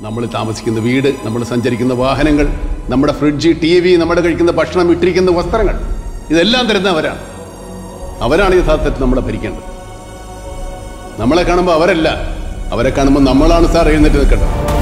നമ്മൾ താമസിക്കുന്ന വീട് നമ്മൾ സഞ്ചരിക്കുന്ന വാഹനങ്ങൾ നമ്മുടെ ഫ്രിഡ്ജ് ടി വി നമ്മുടെ കഴിക്കുന്ന ഭക്ഷണം ഇട്ടിരിക്കുന്ന വസ്ത്രങ്ങൾ ഇതെല്ലാം തരുന്ന അവരാണ്. അവരാണ് യഥാർത്ഥത്തിൽ നമ്മളെ ഭരിക്കേണ്ടത്. നമ്മളെ കാണുമ്പോൾ അവരല്ല. അവരെ കാണുമ്പോൾ നമ്മളാണ് സാർ എഴുന്നേറ്റ് നിൽക്കേണ്ടത്.